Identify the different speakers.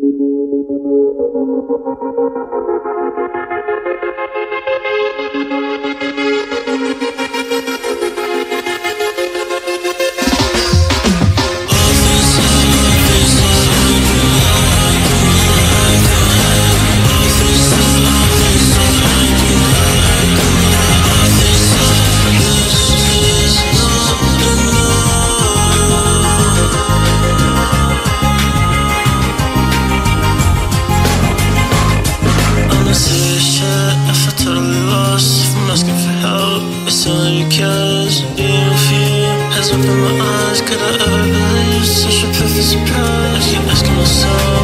Speaker 1: Thank you. on your couch and you Has opened my eyes, could I ever believe such a perfect surprise? I keep asking myself